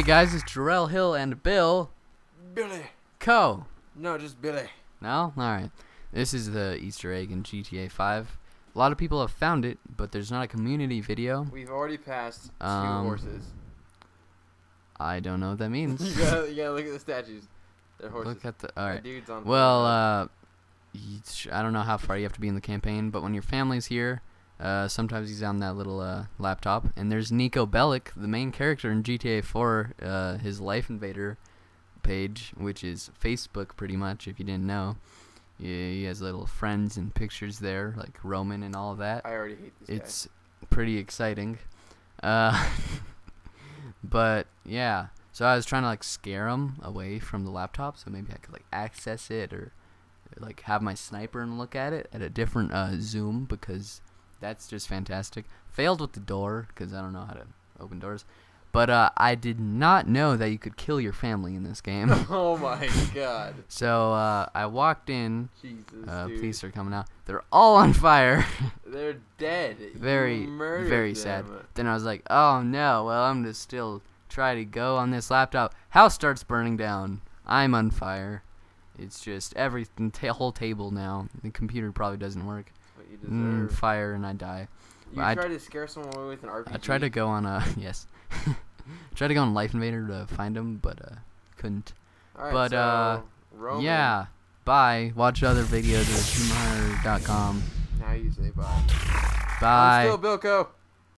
Hey guys, it's Jorel Hill and Bill Billy. Co. No, just Billy. No? Alright. This is the Easter egg in GTA 5. A lot of people have found it, but there's not a community video. We've already passed two Um, horses. I don't know what that means. you, gotta, you gotta look at the statues. They're horses. Look at the. Alright. on Well, uh, I don't know how far you have to be in the campaign, but when your family's here, uh, sometimes he's on that little uh, laptop, and there's Niko Bellic, the main character in GTA 4, uh, his LifeInvader page, which is Facebook pretty much, if you didn't know. He has little friends and pictures there, like Roman and all that. I already hate this It's pretty exciting. Uh, but yeah, so I was trying to like scare him away from the laptop, so maybe I could like access it or like have my sniper and look at it at a different uh, zoom because that's just fantastic. Failed with the door because I don't know how to open doors. But uh, I did not know that you could kill your family in this game. oh my god. so uh, I walked in. Jesus, Uh, police are coming out. They're all on fire. They're dead. very very sad then i was like oh no well i'm gonna still try to go on this laptop house starts burning down i'm on fire it's just everything ta- whole table now the computer probably doesn't work You mm, fire and i die. You I- tried to scare someone away with an RPG. i tried to go on a yes. Tried to go on LifeInvader to find him but uh couldn't. Alright, but, so, uh, Roman, yeah. Bye. Watch other videos at humor.com Now you say bye. bye. I'm still BillCo.